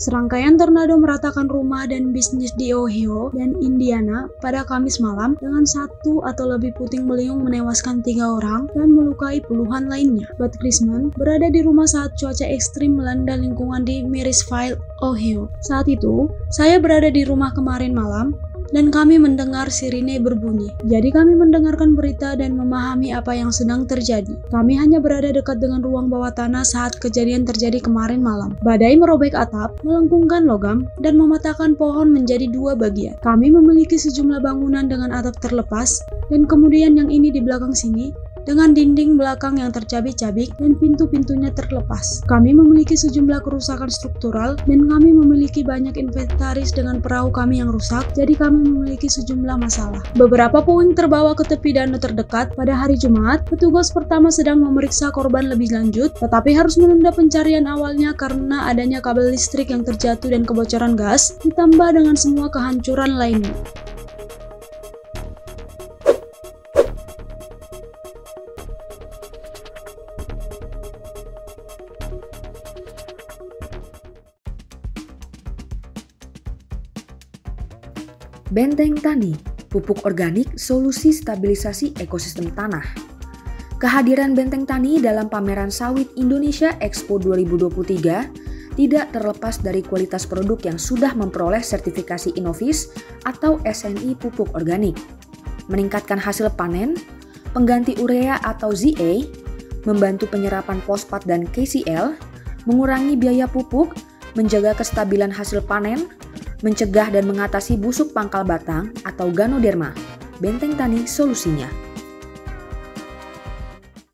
Serangkaian tornado meratakan rumah dan bisnis di Ohio dan Indiana pada Kamis malam dengan satu atau lebih puting beliung menewaskan tiga orang dan melukai puluhan lainnya. Bud Chrisman berada di rumah saat cuaca ekstrim melanda lingkungan di Marysville, Ohio. Saat itu, saya berada di rumah kemarin malam dan kami mendengar sirine berbunyi. Jadi kami mendengarkan berita dan memahami apa yang sedang terjadi. Kami hanya berada dekat dengan ruang bawah tanah saat kejadian terjadi kemarin malam. Badai merobek atap, melengkungkan logam, dan mematahkan pohon menjadi dua bagian. Kami memiliki sejumlah bangunan dengan atap terlepas, dan kemudian yang ini di belakang sini dengan dinding belakang yang tercabik-cabik dan pintu-pintunya terlepas. Kami memiliki sejumlah kerusakan struktural dan kami memiliki banyak inventaris dengan perahu kami yang rusak, jadi kami memiliki sejumlah masalah. Beberapa puing terbawa ke tepi danau terdekat pada hari Jumat. Petugas pertama sedang memeriksa korban lebih lanjut, tetapi harus menunda pencarian awalnya karena adanya kabel listrik yang terjatuh dan kebocoran gas, ditambah dengan semua kehancuran lainnya. Benteng Tani, pupuk organik solusi stabilisasi ekosistem tanah. Kehadiran Benteng Tani dalam pameran sawit Indonesia Expo 2023 tidak terlepas dari kualitas produk yang sudah memperoleh sertifikasi Innovis atau SNI pupuk organik. Meningkatkan hasil panen, pengganti urea atau ZA, membantu penyerapan fosfat dan KCl, mengurangi biaya pupuk, menjaga kestabilan hasil panen, mencegah dan mengatasi busuk pangkal batang atau ganoderma. Benteng Tani solusinya.